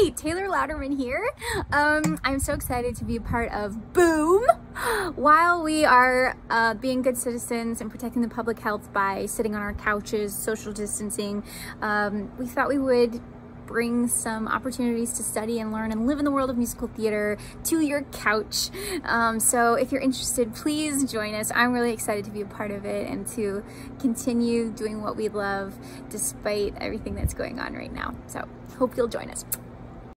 Hey, Taylor Louderman here. Um, I'm so excited to be a part of Boom while we are uh, being good citizens and protecting the public health by sitting on our couches, social distancing. Um, we thought we would bring some opportunities to study and learn and live in the world of musical theater to your couch. Um, so if you're interested, please join us. I'm really excited to be a part of it and to continue doing what we love despite everything that's going on right now. So hope you'll join us.